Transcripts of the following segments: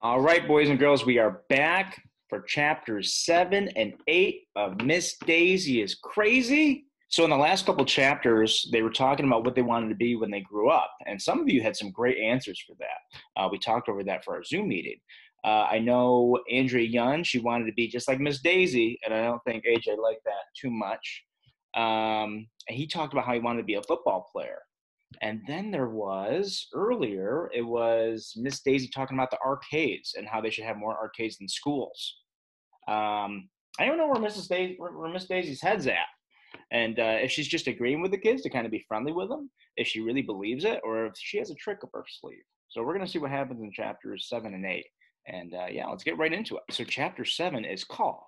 All right, boys and girls, we are back for chapters seven and eight of Miss Daisy is Crazy. So, in the last couple chapters, they were talking about what they wanted to be when they grew up. And some of you had some great answers for that. Uh, we talked over that for our Zoom meeting. Uh, I know Andrea Young, she wanted to be just like Miss Daisy, and I don't think AJ liked that too much. Um, and he talked about how he wanted to be a football player. And then there was earlier, it was Miss Daisy talking about the arcades and how they should have more arcades than schools. Um, I don't know where Mrs. Where Miss Daisy's head's at, and uh, if she's just agreeing with the kids to kind of be friendly with them, if she really believes it, or if she has a trick up her sleeve. So we're gonna see what happens in chapters seven and eight. And uh, yeah, let's get right into it. So chapter seven is called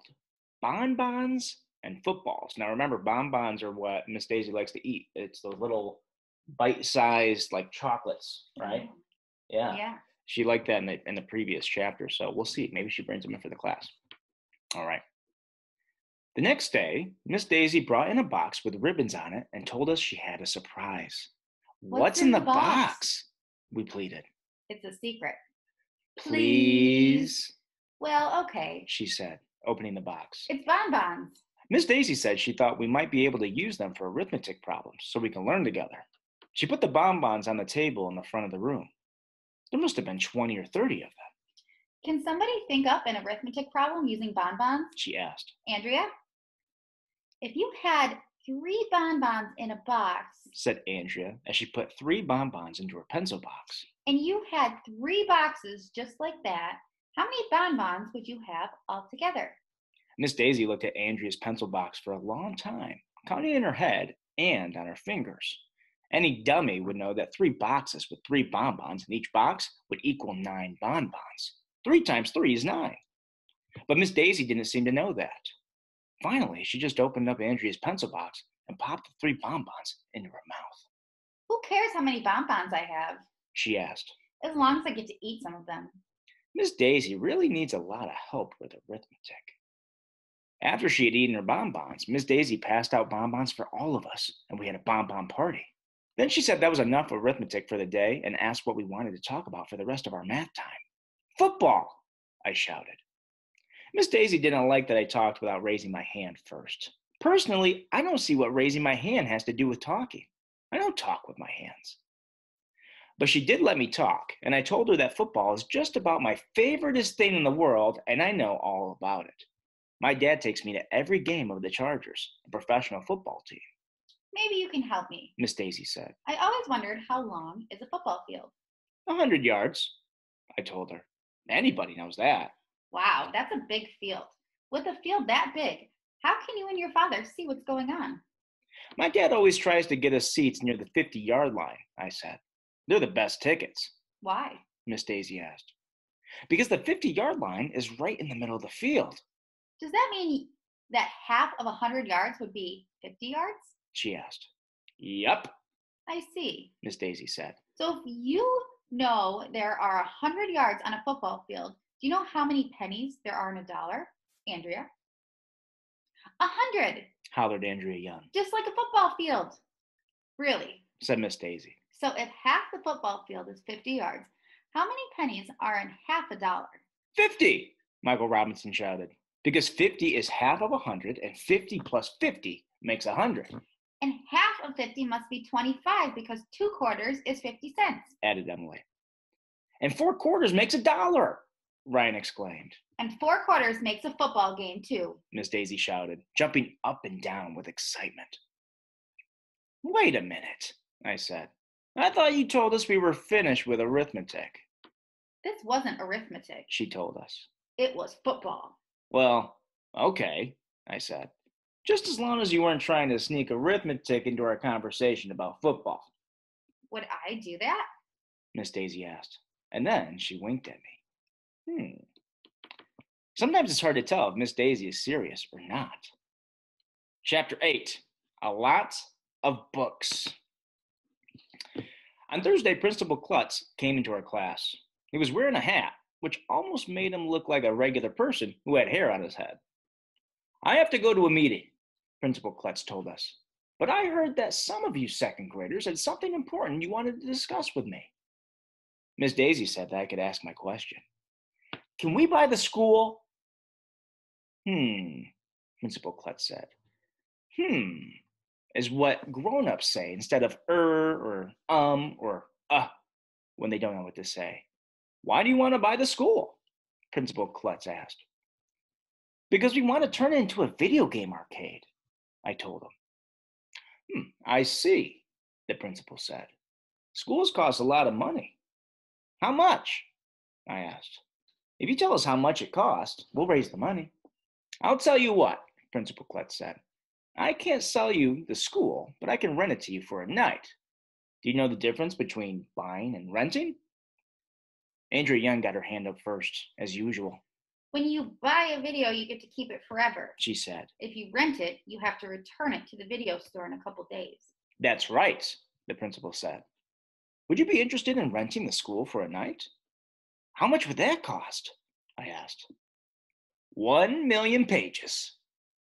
Bonbons and Footballs. Now remember, bonbons are what Miss Daisy likes to eat. It's those little bite-sized like chocolates, mm-hmm. right? Oh, Yeah. Yeah. She liked that in the in the previous chapter, so we'll see. Maybe she brings them in for the class. All right. The next day, Miss Daisy brought in a box with ribbons on it and told us she had a surprise. What's, in, the, box? We pleaded. It's a secret. Please, Well, okay. she said, opening the box. It's bonbons. Miss Daisy said she thought we might be able to use them for arithmetic problems so we can learn together. She put the bonbons on the table in the front of the room. There must have been 20 or 30 of them, Can somebody think up an arithmetic problem using bonbons? she asked. Andrea? If you had three bonbons in a box said Andrea as she put three bonbons into her pencil box. and you had three boxes just like that, how many bonbons would you have altogether? Miss Daisy looked at Andrea's pencil box for a long time, counting in her head and on her fingers. Any dummy would know that three boxes with three bonbons in each box would equal nine bonbons. Three times three is nine. But Miss Daisy didn't seem to know that. Finally, she just opened up Andrea's pencil box and popped the three bonbons into her mouth. Who cares how many bonbons I have? She asked. As long as I get to eat some of them. Miss Daisy really needs a lot of help with arithmetic. After she had eaten her bonbons, Miss Daisy passed out bonbons for all of us, and we had a bonbon party. Then she said that was enough arithmetic for the day and asked what we wanted to talk about for the rest of our math time. Football! I shouted. Miss Daisy didn't like that I talked without raising my hand first. Personally, I don't see what raising my hand has to do with talking. I don't talk with my hands. But she did let me talk, and I told her that football is just about my favoriteest thing in the world, and I know all about it. My dad takes me to every game of the Chargers, a professional football team, Maybe you can help me. Miss Daisy said. I always wondered how long is a football field? A hundred yards, I told her. Anybody knows that. Wow, that's a big field. With a field that big, how can you and your father see what's going on? My dad always tries to get us seats near the 50 yard line, I said. They're the best tickets, Why? Miss Daisy asked. Because the 50 yard line is right in the middle of the field, Does that mean that half of a 100 yards would be 50 yards? She asked. Yep. I see. Miss Daisy said. So if you know there are a 100 yards on a football field, do you know how many pennies there are in a dollar? Andrea? A hundred, Hollered Andrea Young, just like a football field. Really? said Miss Daisy. So if half the football field is 50 yards, how many pennies are in half a dollar? 50, Michael Robinson shouted. Because 50 is half of a 100, and 50 plus 50 makes a 100, And half of 50 must be 25 because two quarters is 50 cents. added Emily. And four quarters makes a dollar, Ryan exclaimed. And four quarters makes a football game too. Miss Daisy shouted, jumping up and down with excitement. Wait a minute, I said. I thought you told us we were finished with arithmetic, This wasn't arithmetic, she told us. it was football. Well, okay, I said. Just as long as you weren't trying to sneak arithmetic into our conversation about football, Would I do that? Miss Daisy asked. And then she winked at me. Hmm. Sometimes it's hard to tell if Miss Daisy is serious or not. Chapter 8 A Lot of Books. On Thursday, Principal Klutz came into our class. He was wearing a hat, which almost made him look like a regular person who had hair on his head. I have to go to a meeting, Principal Klutz told us. But I heard that some of you second graders had something important you wanted to discuss with me. Miss Daisy said that I could ask my question. Can we buy the school? Hmm, Principal Klutz said. Hmm, is what grown ups say instead of er or um or uh when they don't know what to say. Why do you want to buy the school? Principal Klutz asked. Because we want to turn it into a video game arcade, I told him. Hmm, I see, the principal said. Schools cost a lot of money. How much? I asked. If you tell us how much it costs, we'll raise the money. I'll tell you what, Principal Klutz said. I can't sell you the school, but I can rent it to you for a night. Do you know the difference between buying and renting? Andrea Young got her hand up first, as usual. When you buy a video, you get to keep it forever. She said. If you rent it, you have to return it to the video store in a couple days. That's right, the principal said. Would you be interested in renting the school for a night? How much would that cost? I asked. One million pages,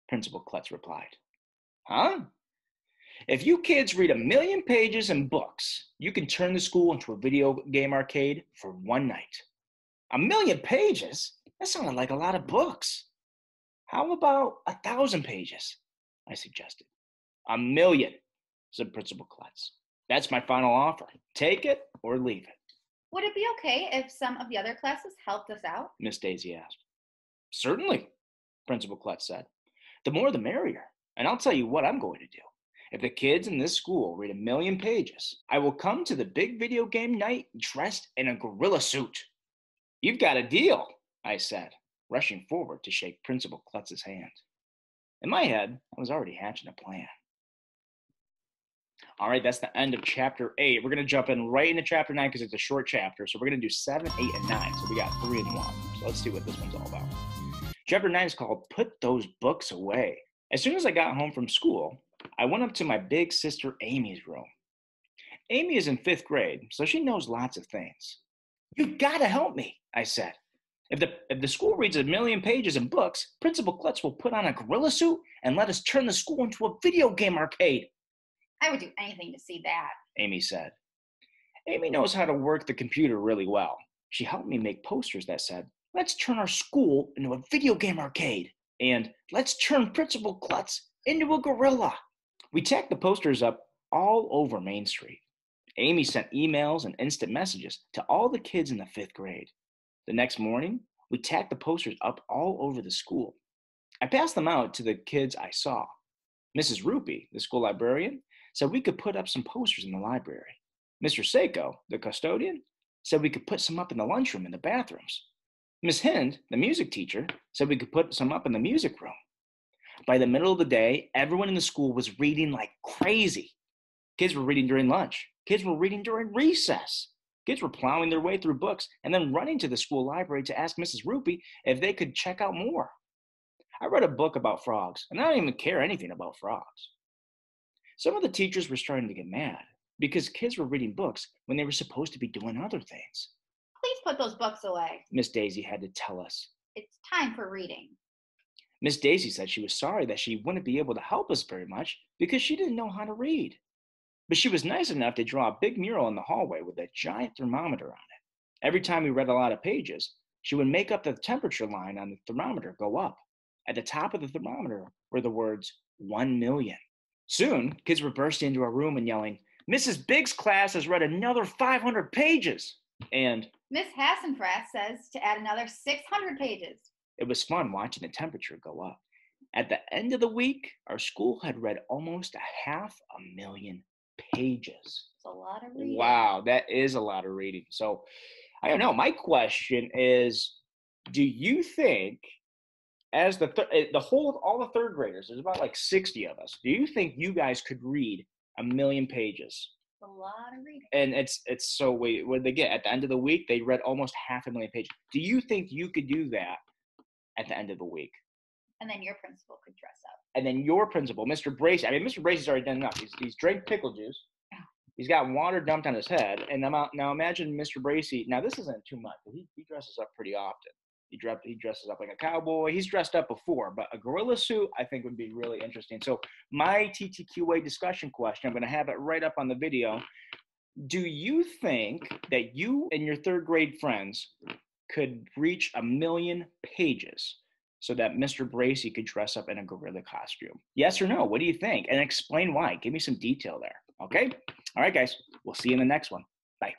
Principal Klutz replied. Huh? If you kids read a million pages in books, you can turn the school into a video game arcade for one night. A million pages? That sounded like a lot of books. How about a thousand pages? I suggested. A million, said Principal Klutz. That's my final offer. Take it or leave it. Would it be okay if some of the other classes helped us out? Miss Daisy asked. Certainly, Principal Klutz said. The more the merrier. And I'll tell you what I'm going to do. If the kids in this school read a million pages, I will come to the big video game night dressed in a gorilla suit. You've got a deal, I said, rushing forward to shake Principal Klutz's hand. In my head, I was already hatching a plan. All right, that's the end of chapter eight. We're going to jump in right into chapter nine because it's a short chapter. So we're going to do seven, eight, and nine. So we got three and one. So let's see what this one's all about. Chapter nine is called Put Those Books Away. As soon as I got home from school, I went up to my big sister Amy's room. Amy is in fifth grade, so she knows lots of things. You've got to help me, I said. If the, if the school reads a million pages in books, Principal Klutz will put on a gorilla suit and let us turn the school into a video game arcade. I would do anything to see that. Amy said. Amy knows how to work the computer really well. She helped me make posters that said, Let's turn our school into a video game arcade. And let's turn Principal Klutz into a gorilla. We tacked the posters up all over Main Street. Amy sent emails and instant messages to all the kids in the fifth grade. The next morning, we tacked the posters up all over the school. I passed them out to the kids I saw. Mrs. Roopy, the school librarian, said we could put up some posters in the library. Mr. Seiko, the custodian, said we could put some up in the lunchroom and the bathrooms. Miss Hynde, the music teacher, said we could put some up in the music room. By the middle of the day, everyone in the school was reading like crazy. Kids were reading during lunch. Kids were reading during recess. Kids were plowing their way through books and then running to the school library to ask Mrs. Roopy if they could check out more. I read a book about frogs, and I don't even care anything about frogs. Some of the teachers were starting to get mad because kids were reading books when they were supposed to be doing other things. Please put those books away. Miss Daisy had to tell us. It's time for reading. Miss Daisy said she was sorry that she wouldn't be able to help us very much because she didn't know how to read. But she was nice enough to draw a big mural in the hallway with a giant thermometer on it. Every time we read a lot of pages, she would make up the temperature line on the thermometer go up. At the top of the thermometer were the words 1 million. Soon, kids were bursting into our room and yelling, Mrs. Big's class has read another 500 pages. And Miss Hassenfrath says to add another 600 pages. it was fun watching the temperature go up. At the end of the week, our school had read almost a half a million pages. It's a lot of reading. Wow, that is a lot of reading. So I don't know. My question is do you think as the th- eh, the whole all the third graders, there's about like 60 of us. Do you think you guys could read a million pages? A lot of reading. And it's it's so wait, what they get? At the end of the week, they read almost half a million pages. Do you think you could do that at the end of the week? And then your principal could dress up. And then your principal, Mr. Bracy, I mean, Mr. Bracy's already done enough. He's, he's drank pickle juice. Oh. He's got water dumped on his head. And now, now imagine Mr. Bracy. Now, this isn't too much, but he, he dresses up pretty often. He, dress, he dresses up like a cowboy. He's dressed up before, but a gorilla suit, I think, would be really interesting. So, my TTQA discussion question, I'm going to have it right up on the video. Do you think that you and your third grade friends could reach a million pages so that Mr. Bracy could dress up in a gorilla costume? Yes or no? What do you think? And explain why. Give me some detail there. Okay? All right, guys. We'll see you in the next one. Bye.